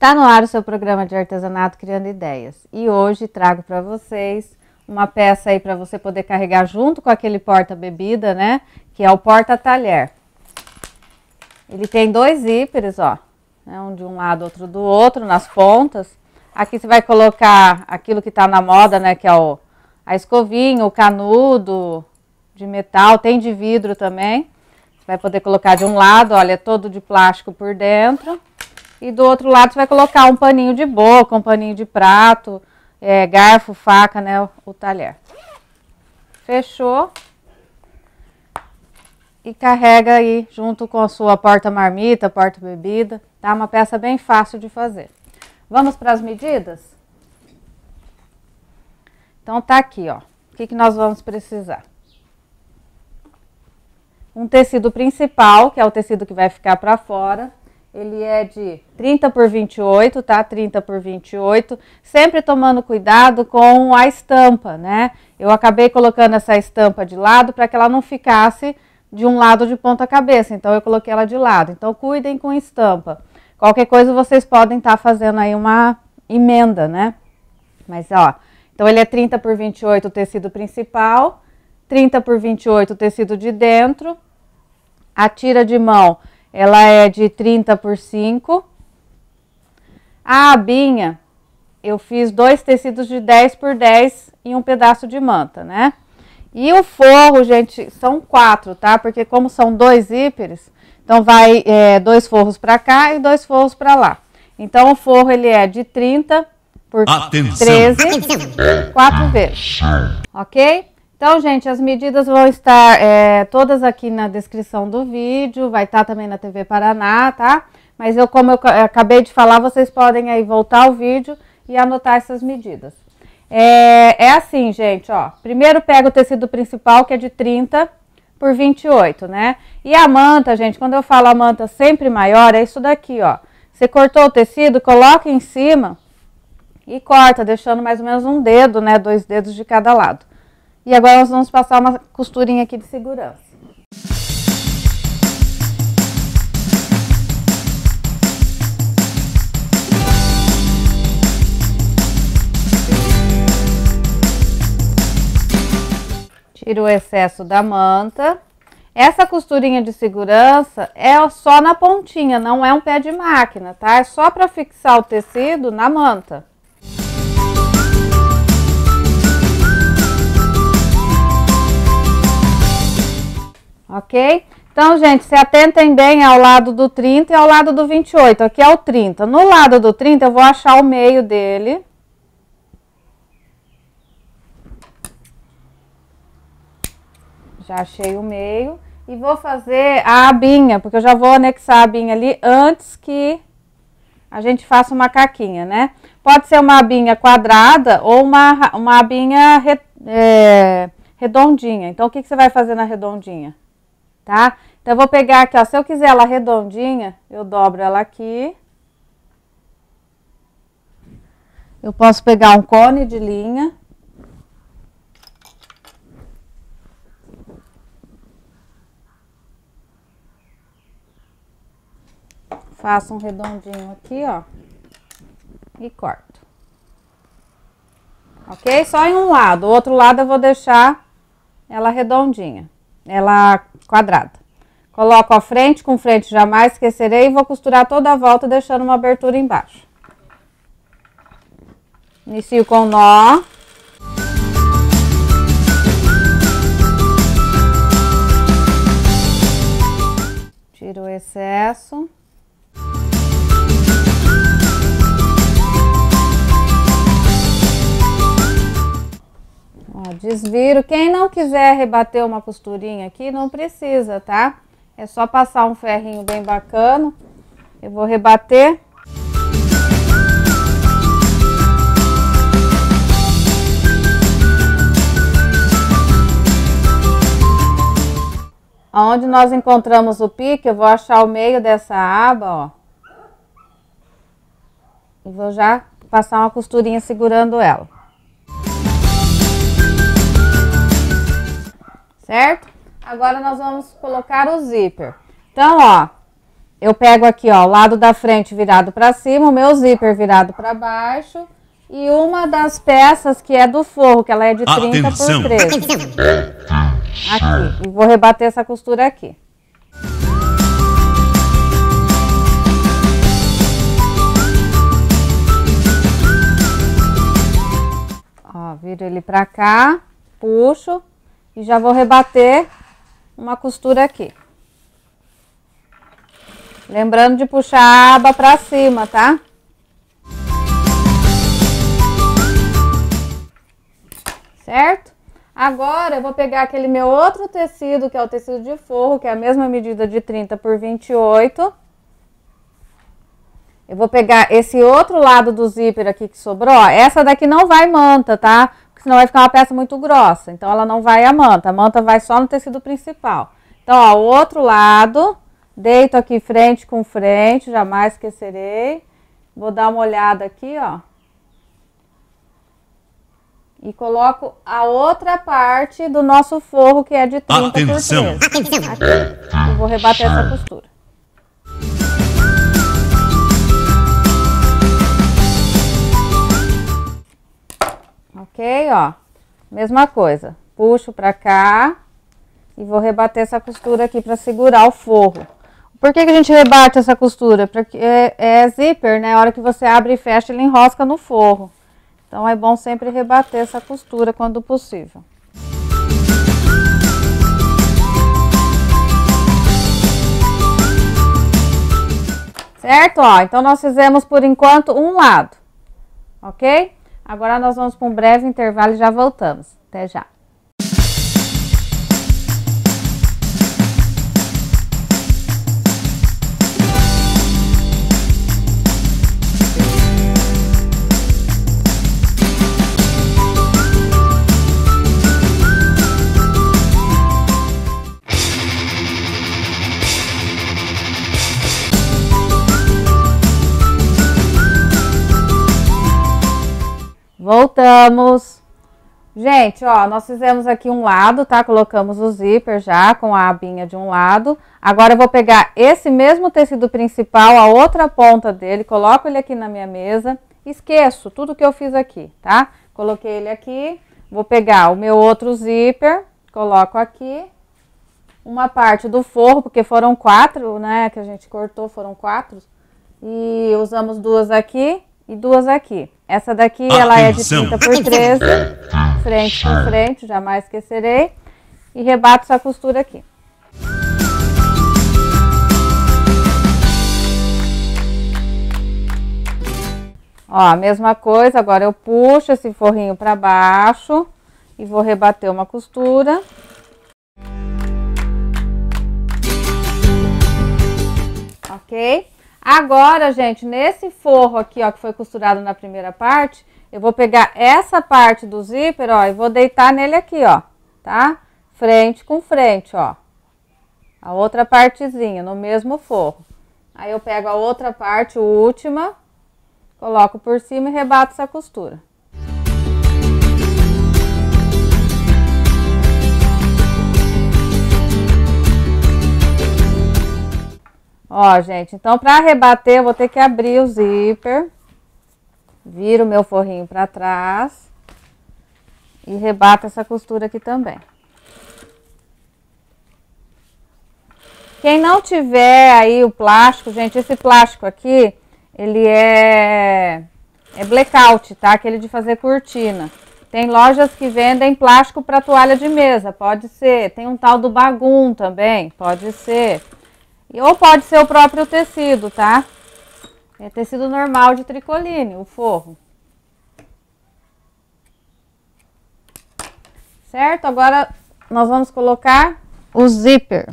Está no ar o seu programa de artesanato Criando Ideias e hoje trago para vocês uma peça aí para você poder carregar junto com aquele porta-bebida, né? Que é o porta-talher. Ele tem dois zíperes, ó, né, um de um lado, outro do outro, nas pontas. Aqui você vai colocar aquilo que está na moda, né? Que é o, a escovinha, o canudo de metal, tem de vidro também. Você vai poder colocar de um lado, olha, é todo de plástico por dentro. E do outro lado você vai colocar um paninho de boca, um paninho de prato, é, garfo, faca, né, o, o talher. Fechou. E carrega aí junto com a sua porta-marmita, porta-bebida, tá? Uma peça bem fácil de fazer. Vamos para as medidas? Então tá aqui, ó. O que, que nós vamos precisar? Um tecido principal, que é o tecido que vai ficar para fora, ele é de 30 por 28, tá? 30 por 28, sempre tomando cuidado com a estampa, né? Eu acabei colocando essa estampa de lado para que ela não ficasse de um lado de ponta cabeça, então eu coloquei ela de lado. Então cuidem com estampa. Qualquer coisa vocês podem estar tá fazendo aí uma emenda, né? Mas ó, então ele é 30 por 28 o tecido principal, 30 por 28 o tecido de dentro, a tira de mão ela é de 30 por 5. A abinha, eu fiz dois tecidos de 10 por 10 e um pedaço de manta, né? E o forro, gente, são quatro, tá? Porque como são dois zíperes, então vai é, dois forros para cá e dois forros para lá. Então o forro ele é de 30 por Atenção. 13, Atenção. quatro vezes, ok? Então, gente, as medidas vão estar é, todas aqui na descrição do vídeo, vai estar também na TV Paraná, tá? Mas eu, como eu acabei de falar, vocês podem aí voltar o vídeo e anotar essas medidas. É, é assim, gente, ó. Primeiro pega o tecido principal, que é de 30 por 28, né? E a manta, gente, quando eu falo a manta sempre maior, é isso daqui, ó. Você cortou o tecido, coloca em cima e corta, deixando mais ou menos um dedo, né? Dois dedos de cada lado. E agora nós vamos passar uma costurinha aqui de segurança. Tira o excesso da manta. Essa costurinha de segurança é só na pontinha, não é um pé de máquina, tá? É só para fixar o tecido na manta. Ok? Então, gente, se atentem bem ao lado do 30 e ao lado do 28. Aqui é o 30. No lado do 30, eu vou achar o meio dele. Já achei o meio. E vou fazer a abinha, porque eu já vou anexar a abinha ali antes que a gente faça uma caquinha, né? Pode ser uma abinha quadrada ou uma, uma abinha re, é, redondinha. Então, o que, que você vai fazer na redondinha? Tá? Então, eu vou pegar aqui, ó, se eu quiser ela redondinha, eu dobro ela aqui. Eu posso pegar um cone de linha. Faço um redondinho aqui, ó. E corto. Ok? Só em um lado. O outro lado eu vou deixar ela redondinha ela quadrada. Coloco a frente com frente, jamais esquecerei, e vou costurar toda a volta, deixando uma abertura embaixo. Inicio com nó. Tiro o excesso. Desviro. Quem não quiser rebater uma costurinha aqui, não precisa, tá? É só passar um ferrinho bem bacana. Eu vou rebater. Onde nós encontramos o pique, eu vou achar o meio dessa aba, ó. E vou já passar uma costurinha segurando ela. Certo? Agora nós vamos colocar o zíper. Então, ó, eu pego aqui, ó, o lado da frente virado para cima, o meu zíper virado para baixo e uma das peças que é do forro, que ela é de 30 Atenção. por 13. Aqui, e vou rebater essa costura aqui. Ó, viro ele para cá, puxo e já vou rebater uma costura aqui. Lembrando de puxar a aba para cima, tá? Certo? Agora eu vou pegar aquele meu outro tecido, que é o tecido de forro, que é a mesma medida de 30 por 28. Eu vou pegar esse outro lado do zíper aqui que sobrou, ó, essa daqui não vai manta, tá? Porque senão vai ficar uma peça muito grossa, então ela não vai a manta, a manta vai só no tecido principal. Então, ó, o outro lado, Deito aqui frente com frente, jamais esquecerei. Vou dar uma olhada aqui, ó. E coloco a outra parte do nosso forro, que é de 30 Atenção. por 13. Aqui. E vou rebater essa costura. Ok, ó. Mesma coisa. Puxo pra cá e vou rebater essa costura aqui para segurar o forro. Por que, que a gente rebate essa costura? Porque é, é zíper, né? A hora que você abre e fecha, ele enrosca no forro. Então é bom sempre rebater essa costura quando possível. Certo? Ó, então nós fizemos por enquanto um lado, ok? Agora nós vamos para um breve intervalo e já voltamos. Até já. Voltamos. Gente, ó, nós fizemos aqui um lado, tá? Colocamos o zíper já com a abinha de um lado. Agora eu vou pegar esse mesmo tecido principal, a outra ponta dele, coloco ele aqui na minha mesa, esqueço tudo que eu fiz aqui, tá? Coloquei ele aqui, vou pegar o meu outro zíper, coloco aqui, uma parte do forro, porque foram quatro, né, que a gente cortou, foram quatro, e usamos duas aqui e duas aqui. Essa daqui Atenção. ela é de 30 por 13, frente com frente, jamais esquecerei. E rebato essa costura aqui. Ó, a mesma coisa, agora eu puxo esse forrinho para baixo e vou rebater uma costura. Ok? Agora, gente, nesse forro aqui, ó, que foi costurado na primeira parte, eu vou pegar essa parte do zíper, ó, e vou deitar nele aqui, ó, tá? Frente com frente, ó. A outra partezinha, no mesmo forro. Aí eu pego a outra parte, última, coloco por cima e rebato essa costura. Ó, gente, então para rebater eu vou ter que abrir o zíper. Viro o meu forrinho para trás. E rebato essa costura aqui também. Quem não tiver aí o plástico, gente, esse plástico aqui, ele é, é blackout, tá? Aquele de fazer cortina. Tem lojas que vendem plástico para toalha de mesa, pode ser. Tem um tal do bagum também, pode ser. Ou pode ser o próprio tecido, tá? É tecido normal de tricoline, o forro. Certo? Agora nós vamos colocar o zíper.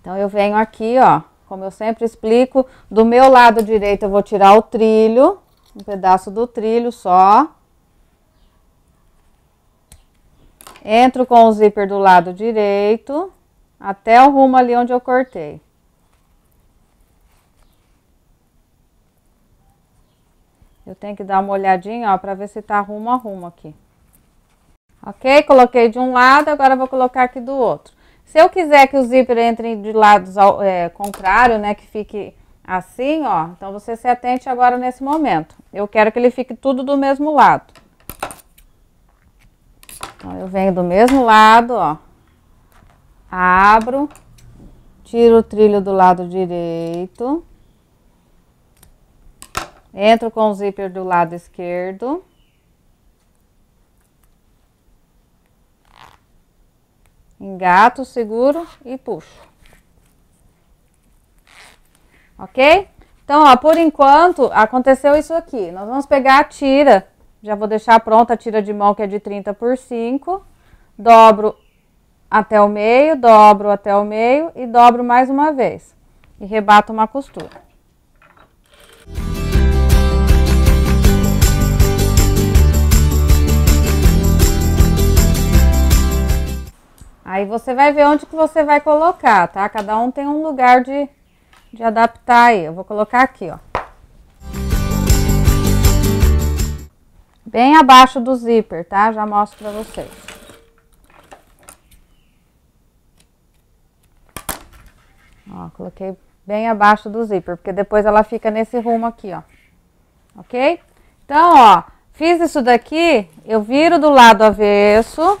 Então eu venho aqui, ó, como eu sempre explico, do meu lado direito eu vou tirar o trilho, um pedaço do trilho só. Entro com o zíper do lado direito até o rumo ali onde eu cortei. Eu tenho que dar uma olhadinha, ó, para ver se tá rumo a rumo aqui. Ok? Coloquei de um lado, agora vou colocar aqui do outro. Se eu quiser que o zíper entre de lados é, contrário, né, que fique assim, ó, então você se atente agora nesse momento. Eu quero que ele fique tudo do mesmo lado. Eu venho do mesmo lado, ó, abro, tiro o trilho do lado direito, entro com o zíper do lado esquerdo, engato, seguro e puxo. Ok? Então, ó, por enquanto, aconteceu isso aqui. Nós vamos pegar a tira, já vou deixar pronta a tira de mão que é de 30 por 5, dobro até o meio, dobro até o meio e dobro mais uma vez. E rebato uma costura. Aí você vai ver onde que você vai colocar, tá? Cada um tem um lugar de, de adaptar aí. Eu vou colocar aqui, ó. Bem abaixo do zíper, tá? Já mostro pra vocês. Ó, coloquei bem abaixo do zíper, porque depois ela fica nesse rumo aqui, ó. Ok? Então, ó, fiz isso daqui, eu viro do lado avesso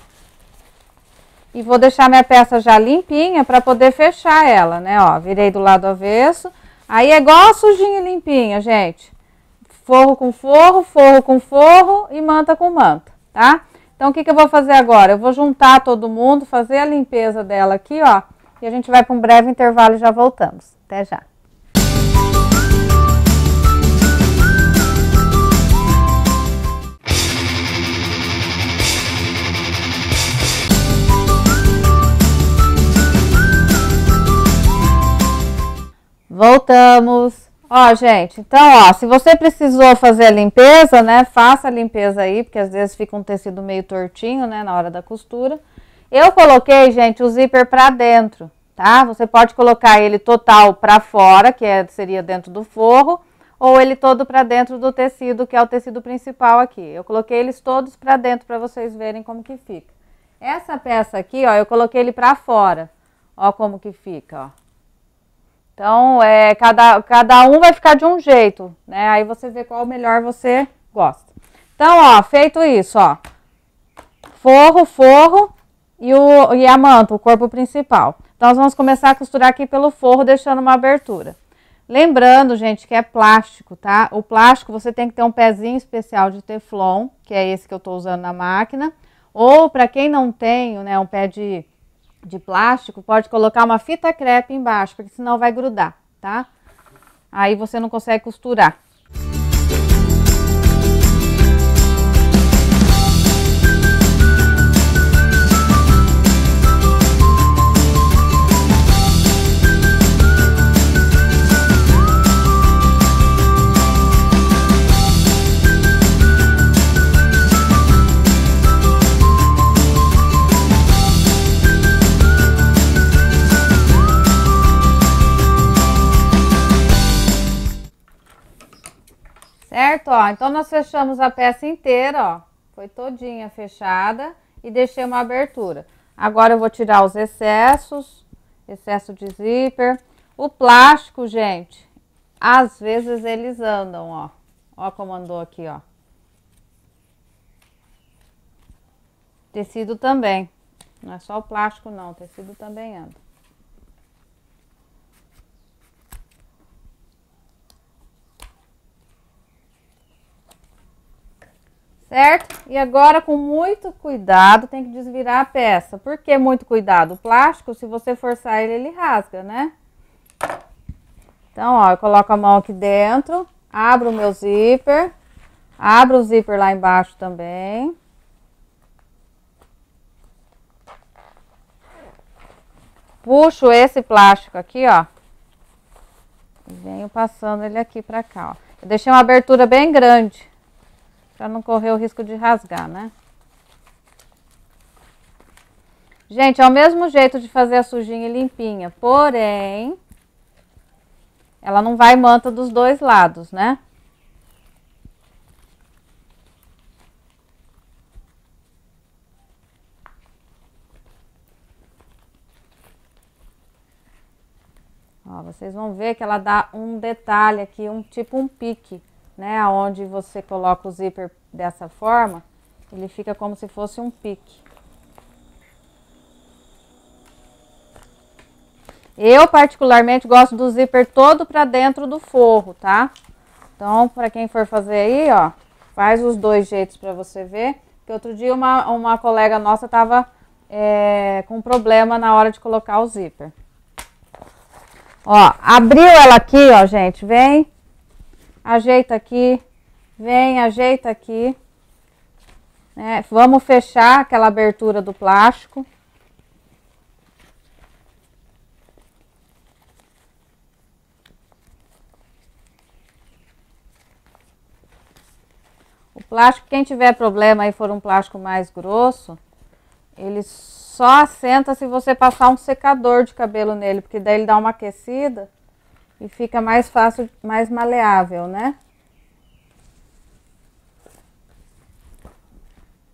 e vou deixar minha peça já limpinha para poder fechar ela, né? Ó, virei do lado avesso. Aí é igual a sujinha limpinha, gente. Forro com forro, forro com forro e manta com manta, tá? Então, o que, que eu vou fazer agora? Eu vou juntar todo mundo, fazer a limpeza dela aqui, ó. E a gente vai para um breve intervalo e já voltamos. Até já. Voltamos. Ó, gente, então, ó, se você precisou fazer a limpeza, né, faça a limpeza aí, porque às vezes fica um tecido meio tortinho, né, na hora da costura. Eu coloquei, gente, o zíper pra dentro, tá? Você pode colocar ele total pra fora, que é, seria dentro do forro, ou ele todo pra dentro do tecido, que é o tecido principal aqui. Eu coloquei eles todos pra dentro pra vocês verem como que fica. Essa peça aqui, ó, eu coloquei ele pra fora. Ó como que fica, ó. Então, é, cada, cada um vai ficar de um jeito, né? Aí você vê qual melhor você gosta. Então, ó, feito isso, ó. Forro, forro e, o, e a manta, o corpo principal. Então, nós vamos começar a costurar aqui pelo forro, deixando uma abertura. Lembrando, gente, que é plástico, tá? O plástico você tem que ter um pezinho especial de teflon, que é esse que eu tô usando na máquina. Ou, para quem não tem, né, um pé de de plástico, pode colocar uma fita crepe embaixo, porque senão vai grudar, tá? Aí você não consegue costurar. Então nós fechamos a peça inteira, ó. Foi todinha fechada e deixei uma abertura. Agora eu vou tirar os excessos, excesso de zíper. O plástico, gente, às vezes eles andam, ó. Ó como andou aqui, ó. Tecido também. Não é só o plástico não, o tecido também anda. Certo? E agora, com muito cuidado, tem que desvirar a peça. Por que muito cuidado? O plástico, se você forçar ele, ele rasga, né? Então, ó, eu coloco a mão aqui dentro, abro o meu zíper, abro o zíper lá embaixo também. Puxo esse plástico aqui, ó. E venho passando ele aqui pra cá, ó. Eu deixei uma abertura bem grande para não correr o risco de rasgar, né? Gente, é o mesmo jeito de fazer a sujinha e limpinha, porém, ela não vai manta dos dois lados, né? Ó, vocês vão ver que ela dá um detalhe aqui, um tipo um pique né? Onde você coloca o zíper dessa forma, ele fica como se fosse um pique. Eu particularmente gosto do zíper todo para dentro do forro, tá? Então, para quem for fazer aí, ó, faz os dois jeitos para você ver. Que outro dia uma, uma colega nossa tava é, com problema na hora de colocar o zíper. Ó, abriu ela aqui, ó, gente, vem, ajeita aqui, vem, ajeita aqui. Né? Vamos fechar aquela abertura do plástico. O plástico, quem tiver problema e for um plástico mais grosso, ele só assenta se você passar um secador de cabelo nele, porque daí ele dá uma aquecida e fica mais fácil, mais maleável, né?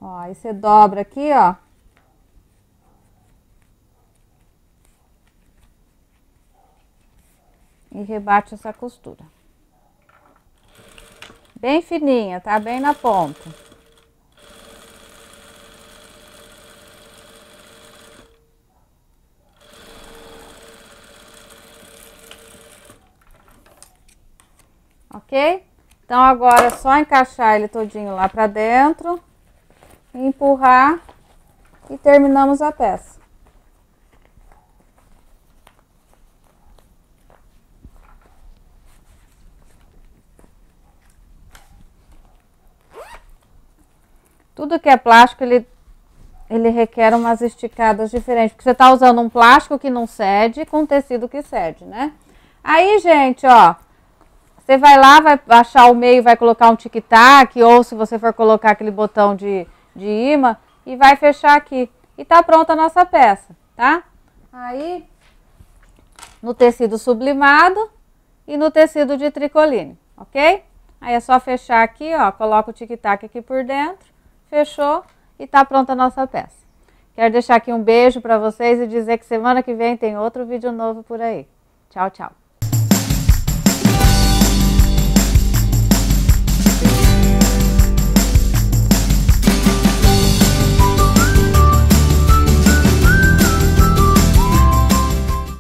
Ó, aí você dobra aqui, ó. E rebate essa costura. Bem fininha, tá? Bem na ponta. Ok? Então, agora é só encaixar ele todinho lá pra dentro, empurrar e terminamos a peça. Tudo que é plástico, ele, ele requer umas esticadas diferentes. Porque você tá usando um plástico que não cede com tecido que cede, né? Aí, gente, ó, você vai lá, vai achar o meio, vai colocar um tic-tac, ou se você for colocar aquele botão de, de imã, e vai fechar aqui. E tá pronta a nossa peça, tá? Aí, no tecido sublimado e no tecido de tricoline, ok? Aí é só fechar aqui, ó, coloca o tic-tac aqui por dentro fechou e tá pronta a nossa peça. Quero deixar aqui um beijo para vocês e dizer que semana que vem tem outro vídeo novo por aí. Tchau, tchau.